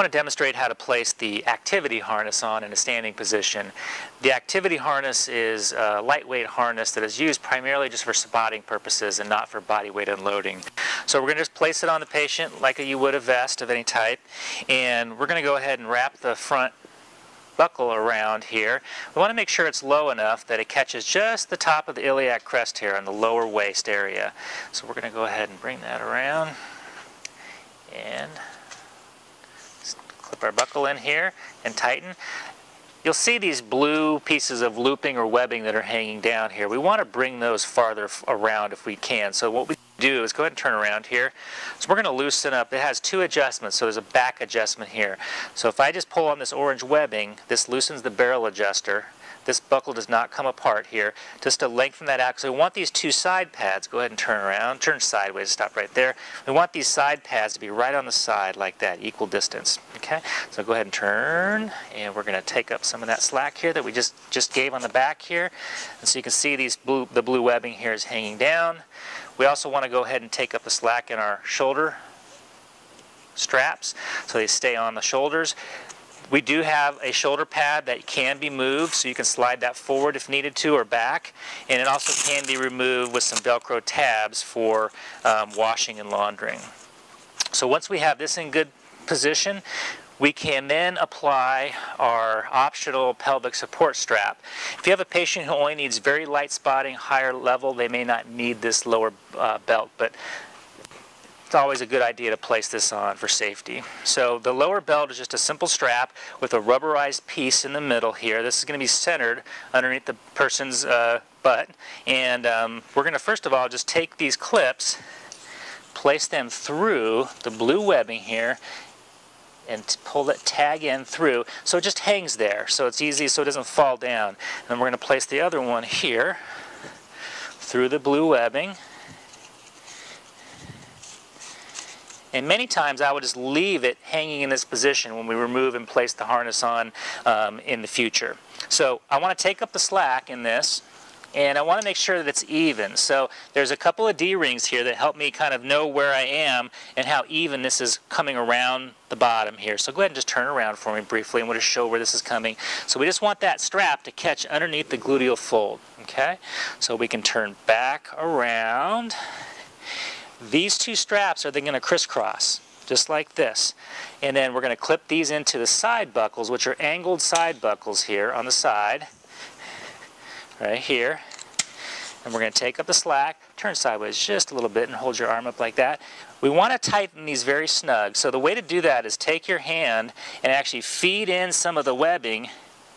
want to demonstrate how to place the activity harness on in a standing position. The activity harness is a lightweight harness that is used primarily just for spotting purposes and not for body weight unloading. So we're going to just place it on the patient like you would a vest of any type and we're going to go ahead and wrap the front buckle around here. We want to make sure it's low enough that it catches just the top of the iliac crest here on the lower waist area. So we're going to go ahead and bring that around and clip our buckle in here and tighten. You'll see these blue pieces of looping or webbing that are hanging down here. We want to bring those farther around if we can. So what we do is go ahead and turn around here. So we're going to loosen up. It has two adjustments. So there's a back adjustment here. So if I just pull on this orange webbing, this loosens the barrel adjuster this buckle does not come apart here. Just to lengthen that out, because we want these two side pads, go ahead and turn around, turn sideways, stop right there. We want these side pads to be right on the side like that, equal distance. Okay, so go ahead and turn, and we're going to take up some of that slack here that we just, just gave on the back here. And so you can see these blue, the blue webbing here is hanging down. We also want to go ahead and take up the slack in our shoulder straps so they stay on the shoulders. We do have a shoulder pad that can be moved, so you can slide that forward if needed to or back. And it also can be removed with some Velcro tabs for um, washing and laundering. So once we have this in good position, we can then apply our optional pelvic support strap. If you have a patient who only needs very light spotting, higher level, they may not need this lower uh, belt, but it's always a good idea to place this on for safety. So the lower belt is just a simple strap with a rubberized piece in the middle here. This is going to be centered underneath the person's uh, butt. And um, we're going to first of all just take these clips, place them through the blue webbing here, and pull that tag in through so it just hangs there so it's easy so it doesn't fall down. And then we're going to place the other one here through the blue webbing And many times I would just leave it hanging in this position when we remove and place the harness on um, in the future. So I want to take up the slack in this and I want to make sure that it's even. So there's a couple of D-rings here that help me kind of know where I am and how even this is coming around the bottom here. So go ahead and just turn around for me briefly and we'll just show where this is coming. So we just want that strap to catch underneath the gluteal fold, okay? So we can turn back around these two straps are then going to crisscross, just like this. And then we're going to clip these into the side buckles, which are angled side buckles here on the side, right here. And we're going to take up the slack, turn sideways just a little bit and hold your arm up like that. We want to tighten these very snug. So the way to do that is take your hand and actually feed in some of the webbing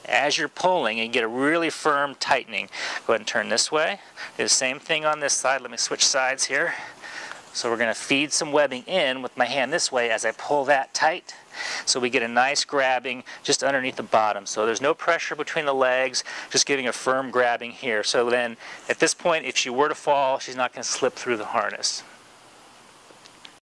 as you're pulling and get a really firm tightening. Go ahead and turn this way. Do the same thing on this side. Let me switch sides here. So we're going to feed some webbing in with my hand this way as I pull that tight so we get a nice grabbing just underneath the bottom. So there's no pressure between the legs, just giving a firm grabbing here. So then at this point, if she were to fall, she's not going to slip through the harness.